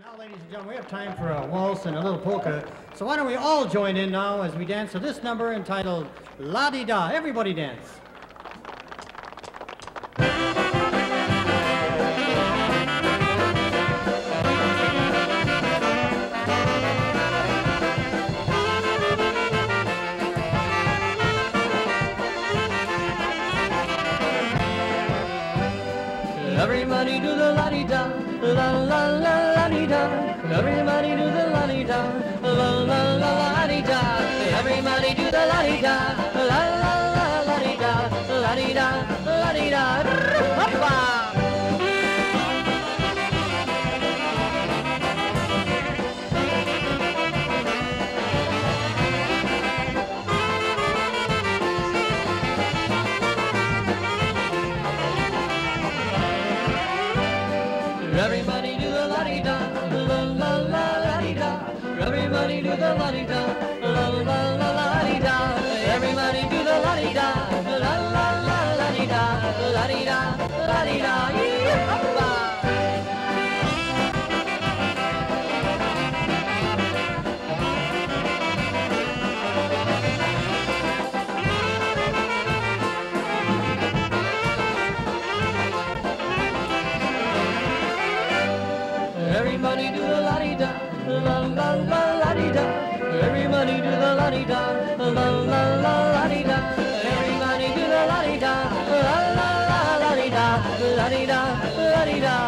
now, ladies and gentlemen, we have time for a waltz and a little polka. So why don't we all join in now as we dance to this number entitled La Dee Da. Everybody dance. Everybody do the la di da, la la la la di da. Everybody do the la di da, la la la la di da. Everybody do the la Everybody do the la-di-da, la-la-la-la-di-da. Everybody do the la-di-da, la-la-la-la-di-da. Everybody do the la-di-da, la-la-la-la-di-da, la-di-da. Everybody do the la di da, la la la la di da. Everybody do the la di da, la la la la di da. Everybody do the la di da, la la la la di da, la di da, la di da.